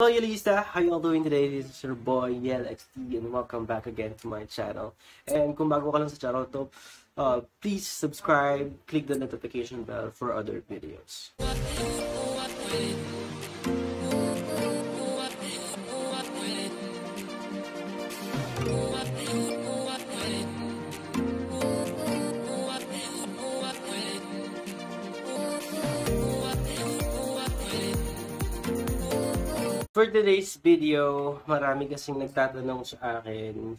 Hello Yalista, how y'all doing today? This is your boy YelXT and welcome back again to my channel. And kung bago ka lang sa channel to, uh, please subscribe, click the notification bell for other videos. For today's video, marami kasing nagtatanong sa akin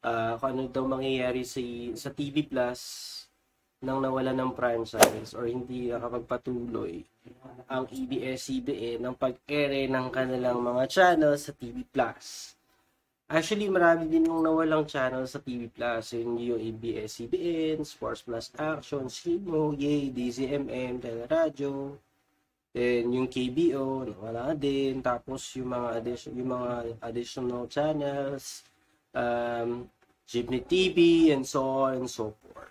uh, kung ano daw mangyayari sa, sa TV Plus nang nawala ng franchise or hindi nakapagpatuloy ang E EBS-CBN ng pag-ere ng kanilang mga channel sa TV Plus. Actually, marami din yung nawalang channel sa TV Plus. Yun yung ABS-CBN, Sports Plus Action, Simo, Yay, DZMM, Teleradyo, Then yung KBO, wala din. Tapos yung mga addition, yung mga additional channels, um, Jeepney TV, and so on and so forth.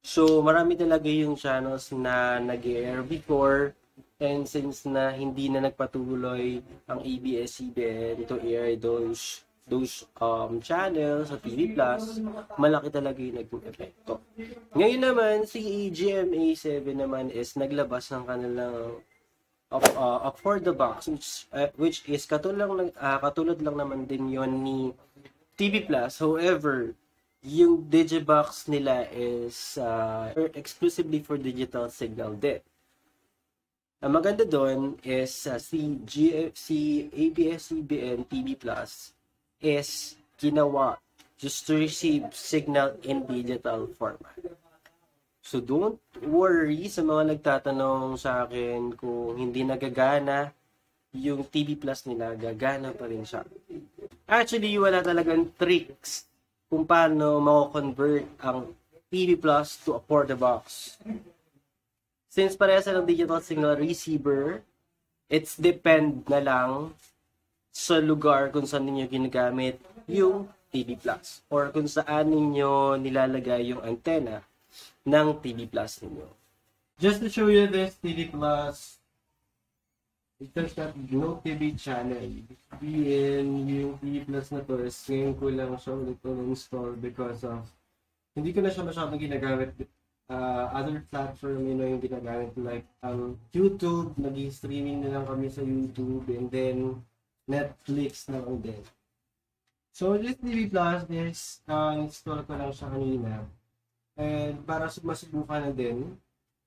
So, marami talaga yung channels na nag-air before and since na hindi na nagpatuloy ang ABS-CBN to air those those um, channels sa TV Plus, malaki talaga yung naging epekto. Ngayon naman, si GMA7 naman is naglabas ng kanilang of, uh, up for the box which, uh, which is katulad lang, uh, katulad lang naman din yon ni TV Plus. However, yung Digibox nila is uh, exclusively for digital signal din. Ang maganda doon is uh, si, G- si ABS-CBN TV Plus is ginawa just to receive signal in digital format. So don't worry sa mga nagtatanong sa akin kung hindi nagagana yung TV Plus nila, gagana pa rin siya. Actually, wala talagang tricks kung paano mako-convert ang TV Plus to a port box. Since parehas ng digital signal receiver, it's depend na lang sa lugar kung saan ninyo ginagamit yung TV Plus or kung saan ninyo nilalagay yung antenna ng TV Plus ninyo. Just to show you this TV Plus, it does got no TV channel. Sabihin, yung TV Plus na to is ngayon ko lang siya ulit install because of hindi ko na siya masyadong ginagamit uh, other platform you know yung ginagamit like um, YouTube, nag-streaming na lang kami sa YouTube and then Netflix na lang din. So, this TV Plus is, uh, install ko lang siya kanina. And para masubukan na din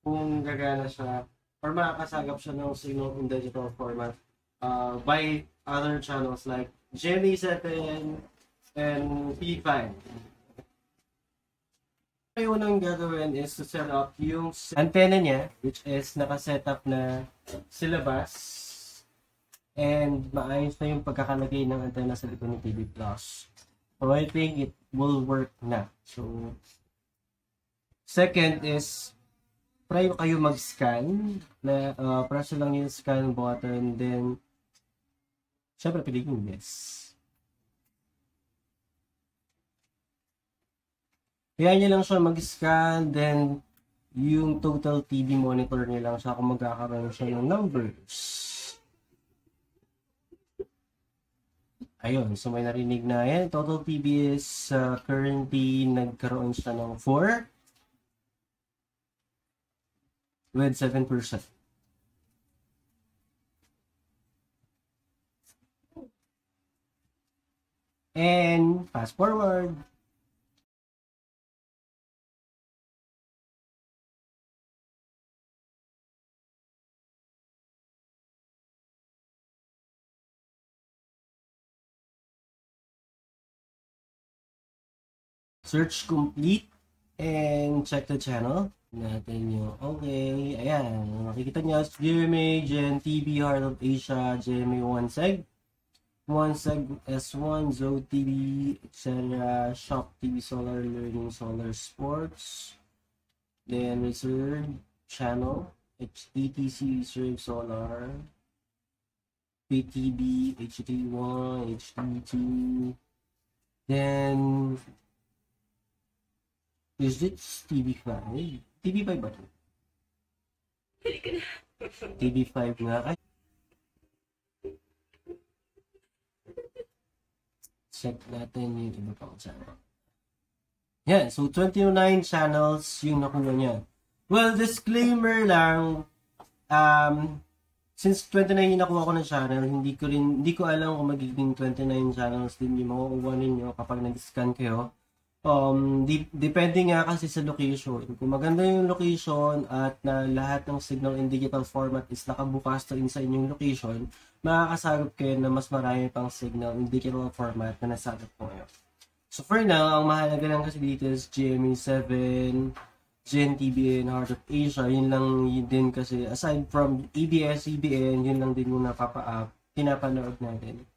kung gagana siya or makakasagap siya ng signal in digital format uh, by other channels like GMA7 and P5. Ay unang gagawin is to set up yung antenna niya which is nakaset up na sa labas and maayos na yung pagkakalagay ng antenna sa likod ng TV Plus. So I think it will work na. So second is try kayo mag-scan na uh, press lang yung scan button then syempre pili yung yes. Kaya niya lang siya mag-scan then yung total TV monitor niya lang siya kung magkakaroon siya ng numbers. Ayun, so may narinig na yan. Total TV is uh, currently nagkaroon siya ng 4 with 7%. And fast forward. Search complete and check the channel natin yung okay ayan makikita nyo GMA Gen TV Heart of Asia GMA 1 seg 1 seg S1 Zo TV etc Shop TV Solar Learning Solar Sports then reserve channel HTTC Reserve Solar PTB HT1 HT2 then Is it TV5? TV5 ba ito? Halika na. TV5 nga. Ay. Check natin yung iba pang channel. Yan, so 29 channels yung nakuha niya. Well, disclaimer lang, um, since 29 yung nakuha ko ng channel, hindi ko rin, hindi ko alam kung magiging 29 channels din yung makukuha ninyo kapag nag-scan kayo. Um, di, depende nga kasi sa location. Kung maganda yung location at na lahat ng signal in digital format is nakabukas to sa inyong location, makakasagap kayo na mas marami pang signal in digital format na nasagap po kayo. So for now, ang mahalaga lang kasi dito is GMA 7, GNTBN, Heart of Asia, yun lang yun din kasi aside from EBS, CBN, yun lang din yung napapa-up, pinapanood natin.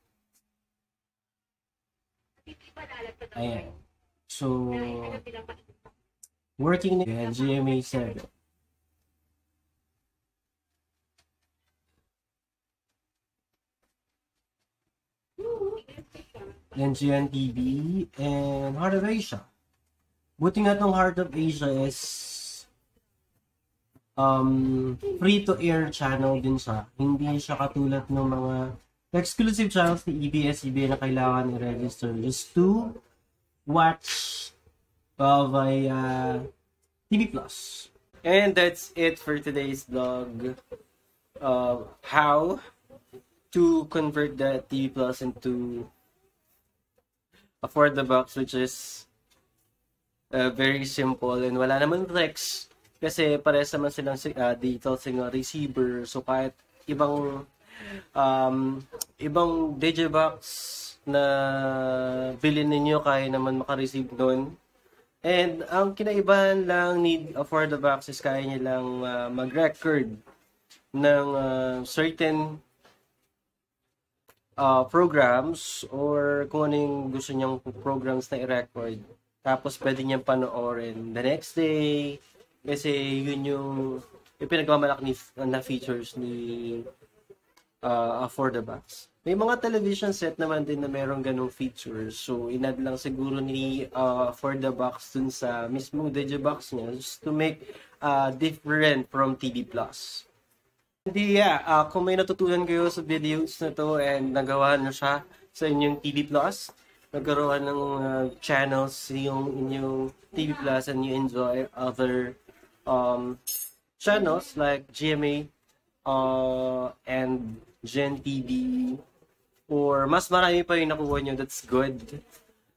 Ayan. So, working na GMA 7. NGN TV, and Heart of Asia. Buti nga tong Heart of Asia is um, free-to-air channel din siya. Hindi siya katulad ng mga exclusive channels ni EBS-CBN na kailangan i-register just to watch uh, via TV Plus. And that's it for today's vlog. Uh, how to convert the TV Plus into afford the box which is uh, very simple and wala naman flex kasi pares naman silang uh, digital signal receiver so kahit ibang um, ibang digibox na bilhin ninyo kaya naman makareceive doon and ang kinaibahan lang need afford the box is kaya niya lang uh, mag-record ng uh, certain uh, programs or kung ano yung gusto niyang programs na i-record. Tapos pwede niyang panoorin the next day kasi yun yung, yung na features ni uh, For the Box. May mga television set naman din na merong ganong features. So, inad lang siguro ni uh, For the Box dun sa mismo Digibox niya just to make uh, different from TV Plus. Hindi, yeah. Uh, kung may natutunan kayo sa videos na to and nagawa na siya sa inyong TV Plus, nagkaroon ng uh, channels yung inyong TV Plus and you enjoy other um, channels like GMA uh, Gen TV or mas marami pa yung nakuha nyo, that's good.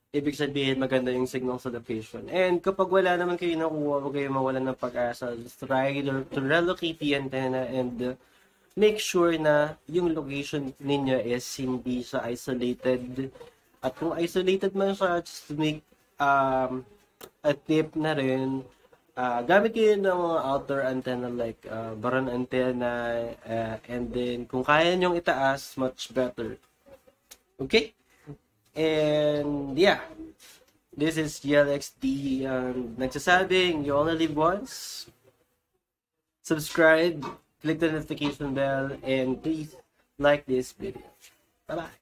Ibig sabihin, maganda yung signal sa location. And kapag wala naman kayo nakuha, huwag kayo mawalan ng pag-asa. Just try to, relocate the antenna and uh, make sure na yung location ninyo is hindi sa isolated. At kung isolated man siya, just make um, a tip na rin, uh, gamit kayo ng mga outdoor antenna like uh, baron antenna uh, and then kung kaya nyong itaas, much better. Okay? And yeah, this is GLXD um, nagsasabing you only live once. Subscribe click the notification bell, and please like this video. Bye-bye.